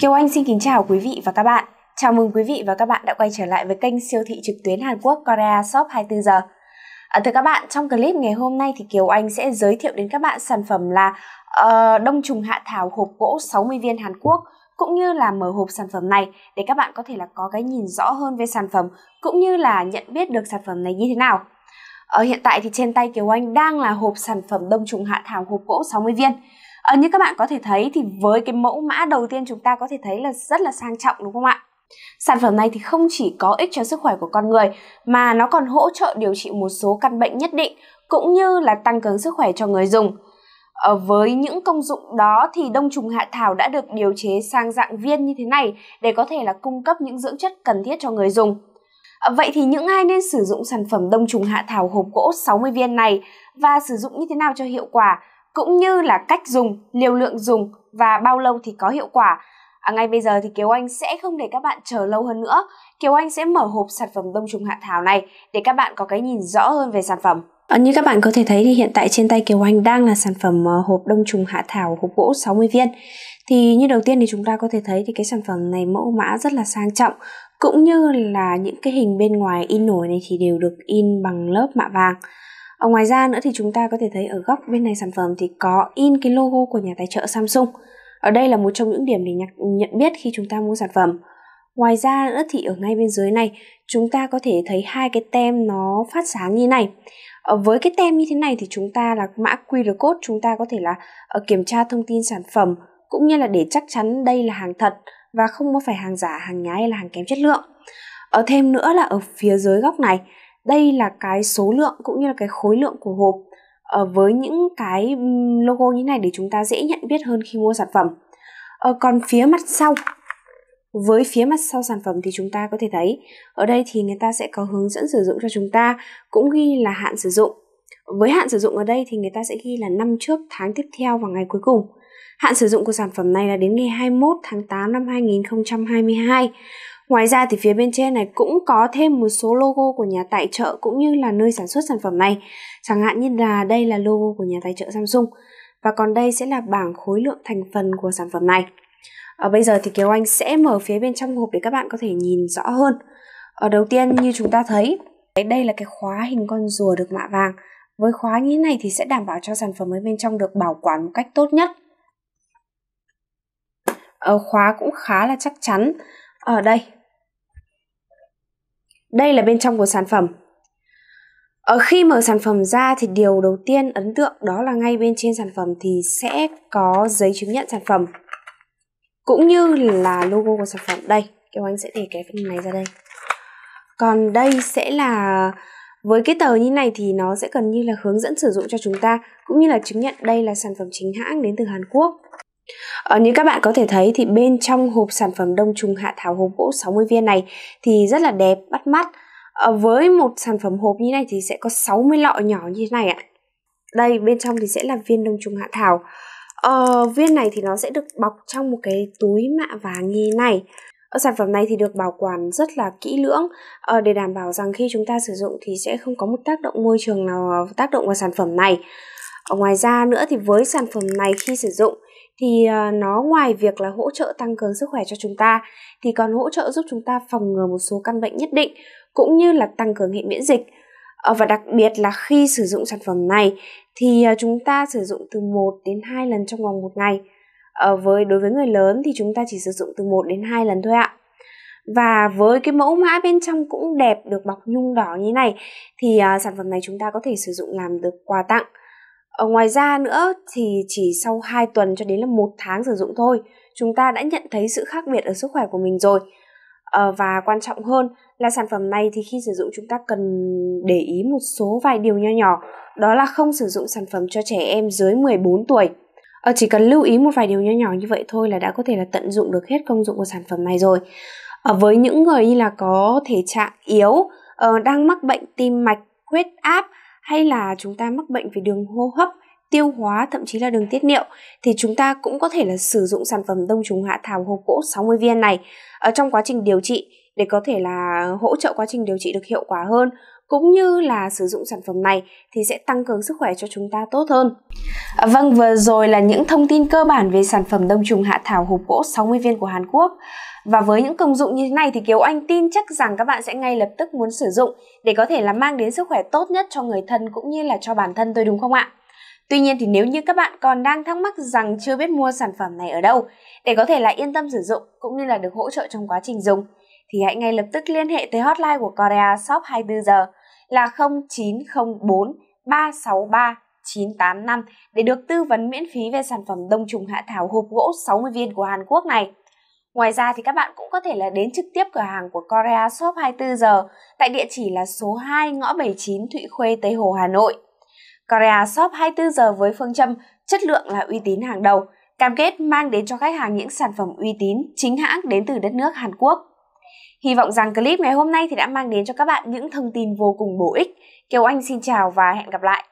Kiều Anh xin kính chào quý vị và các bạn. Chào mừng quý vị và các bạn đã quay trở lại với kênh siêu thị trực tuyến Hàn Quốc Korea Shop 24 giờ. À, thưa các bạn, trong clip ngày hôm nay thì Kiều Anh sẽ giới thiệu đến các bạn sản phẩm là uh, đông trùng hạ thảo hộp gỗ 60 viên Hàn Quốc cũng như là mở hộp sản phẩm này để các bạn có thể là có cái nhìn rõ hơn về sản phẩm cũng như là nhận biết được sản phẩm này như thế nào. Ở hiện tại thì trên tay Kiều Anh đang là hộp sản phẩm đông trùng hạ thảo hộp gỗ 60 viên. À, như các bạn có thể thấy thì với cái mẫu mã đầu tiên chúng ta có thể thấy là rất là sang trọng đúng không ạ? Sản phẩm này thì không chỉ có ích cho sức khỏe của con người mà nó còn hỗ trợ điều trị một số căn bệnh nhất định cũng như là tăng cường sức khỏe cho người dùng. Ở với những công dụng đó thì đông trùng hạ thảo đã được điều chế sang dạng viên như thế này để có thể là cung cấp những dưỡng chất cần thiết cho người dùng. Ờ, vậy thì những ai nên sử dụng sản phẩm đông trùng hạ thảo hộp gỗ 60 viên này và sử dụng như thế nào cho hiệu quả cũng như là cách dùng, liều lượng dùng và bao lâu thì có hiệu quả. À, ngay bây giờ thì Kiều Anh sẽ không để các bạn chờ lâu hơn nữa. Kiều Anh sẽ mở hộp sản phẩm đông trùng hạ thảo này để các bạn có cái nhìn rõ hơn về sản phẩm. À, như các bạn có thể thấy thì hiện tại trên tay Kiều Anh đang là sản phẩm ờ, hộp đông trùng hạ thảo hộp gỗ 60 viên. Thì như đầu tiên thì chúng ta có thể thấy thì cái sản phẩm này mẫu mã rất là sang trọng cũng như là những cái hình bên ngoài in nổi này thì đều được in bằng lớp mạ vàng. Ở ngoài ra nữa thì chúng ta có thể thấy ở góc bên này sản phẩm thì có in cái logo của nhà tài trợ Samsung. Ở đây là một trong những điểm để nhận biết khi chúng ta mua sản phẩm. Ngoài ra nữa thì ở ngay bên dưới này chúng ta có thể thấy hai cái tem nó phát sáng như này. Ở với cái tem như thế này thì chúng ta là mã QR code chúng ta có thể là ở kiểm tra thông tin sản phẩm cũng như là để chắc chắn đây là hàng thật và không có phải hàng giả, hàng nhái hay là hàng kém chất lượng. Ở thêm nữa là ở phía dưới góc này đây là cái số lượng cũng như là cái khối lượng của hộp uh, với những cái logo như này để chúng ta dễ nhận biết hơn khi mua sản phẩm. Uh, còn phía mặt sau với phía mặt sau sản phẩm thì chúng ta có thể thấy ở đây thì người ta sẽ có hướng dẫn sử dụng cho chúng ta cũng ghi là hạn sử dụng. Với hạn sử dụng ở đây thì người ta sẽ ghi là năm trước tháng tiếp theo và ngày cuối cùng. Hạn sử dụng của sản phẩm này là đến ngày 21 tháng 8 năm 2022 Ngoài ra thì phía bên trên này cũng có thêm một số logo của nhà tài trợ cũng như là nơi sản xuất sản phẩm này. Chẳng hạn như là đây là logo của nhà tài trợ Samsung và còn đây sẽ là bảng khối lượng thành phần của sản phẩm này. Ở bây giờ thì Kiều Anh sẽ mở phía bên trong hộp để các bạn có thể nhìn rõ hơn. Ở đầu tiên như chúng ta thấy, đây là cái khóa hình con rùa được mạ vàng. Với khóa như thế này thì sẽ đảm bảo cho sản phẩm ở bên trong được bảo quản một cách tốt nhất. Ở khóa cũng khá là chắc chắn. Ở đây, đây là bên trong của sản phẩm. Ở khi mở sản phẩm ra thì điều đầu tiên ấn tượng đó là ngay bên trên sản phẩm thì sẽ có giấy chứng nhận sản phẩm cũng như là logo của sản phẩm đây. Kiều Anh sẽ để cái phần này ra đây. Còn đây sẽ là, với cái tờ như này thì nó sẽ gần như là hướng dẫn sử dụng cho chúng ta, cũng như là chứng nhận đây là sản phẩm chính hãng đến từ Hàn Quốc. Ờ, như các bạn có thể thấy thì bên trong hộp sản phẩm đông trùng hạ thảo hộp gỗ 60 viên này thì rất là đẹp, bắt mắt. Ờ, với một sản phẩm hộp như này thì sẽ có 60 lọ nhỏ như thế này ạ. Đây, bên trong thì sẽ là viên đông trùng hạ thảo. Ờ, viên này thì nó sẽ được bọc trong một cái túi mạ vàng như thế này. Ở sản phẩm này thì được bảo quản rất là kỹ lưỡng ờ, để đảm bảo rằng khi chúng ta sử dụng thì sẽ không có một tác động môi trường nào tác động vào sản phẩm này. Ở ngoài ra nữa thì với sản phẩm này khi sử dụng thì ờ, nó ngoài việc là hỗ trợ tăng cường sức khỏe cho chúng ta, thì còn hỗ trợ giúp chúng ta phòng ngừa một số căn bệnh nhất định, cũng như là tăng cường hệ miễn dịch. Ờ, và đặc biệt là khi sử dụng sản phẩm này, thì ờ, chúng ta sử dụng từ 1 đến 2 lần trong vòng một ngày. Với, đối với người lớn thì chúng ta chỉ sử dụng từ 1 đến 2 lần thôi ạ. Và với cái mẫu mã bên trong cũng đẹp, được bọc nhung đỏ như này, thì sản phẩm này chúng ta có thể sử dụng làm được quà tặng ở ngoài ra nữa thì chỉ sau 2 tuần cho đến là một tháng sử dụng thôi, chúng ta đã nhận thấy sự khác biệt ở sức khỏe của mình rồi. À, và quan trọng hơn là sản phẩm này thì khi sử dụng chúng ta cần để ý một số vài điều nho nhỏ, đó là không sử dụng sản phẩm cho trẻ em dưới 14 tuổi. À, chỉ cần lưu ý một vài điều nho nhỏ như vậy thôi là đã có thể là tận dụng được hết công dụng của sản phẩm này rồi. À, với những người như là có thể trạng yếu, đang mắc bệnh tim mạch, huyết áp hay là chúng ta mắc bệnh về đường hô hấp tiêu hóa thậm chí là đường tiết niệu thì chúng ta cũng có thể là sử dụng sản phẩm đông trùng hạ thảo hộp gỗ 60 viên này ở trong quá trình điều trị để có thể là hỗ trợ quá trình điều trị được hiệu quả hơn cũng như là sử dụng sản phẩm này thì sẽ tăng cường sức khỏe cho chúng ta tốt hơn. À, vâng, vừa rồi là những thông tin cơ bản về sản phẩm đông trùng hạ thảo hộp gỗ 60 viên của Hàn Quốc. Và với những công dụng như thế này thì Kiều Anh tin chắc rằng các bạn sẽ ngay lập tức muốn sử dụng để có thể là mang đến sức khỏe tốt nhất cho người thân cũng như là cho bản thân tôi, đúng không ạ? Tuy nhiên thì nếu như các bạn còn đang thắc mắc rằng chưa biết mua sản phẩm này ở đâu để có thể là yên tâm sử dụng cũng như là được hỗ trợ trong quá trình dùng, thì hãy ngay lập tức liên hệ tới hotline của Korea Shop 24 giờ là 0904 363 985 để được tư vấn miễn phí về sản phẩm đông trùng hạ thảo hộp gỗ 60 viên của Hàn Quốc này. Ngoài ra thì các bạn cũng có thể là đến trực tiếp cửa hàng của Korea Shop 24 giờ tại địa chỉ là số 2 ngõ 79 Thụy Khuê, Tây Hồ, Hà Nội. Korea Shop 24 giờ với phương châm chất lượng là uy tín hàng đầu, cam kết mang đến cho khách hàng những sản phẩm uy tín chính hãng đến từ đất nước Hàn Quốc. Hy vọng rằng clip ngày hôm nay thì đã mang đến cho các bạn những thông tin vô cùng bổ ích. Kiều Anh xin chào và hẹn gặp lại.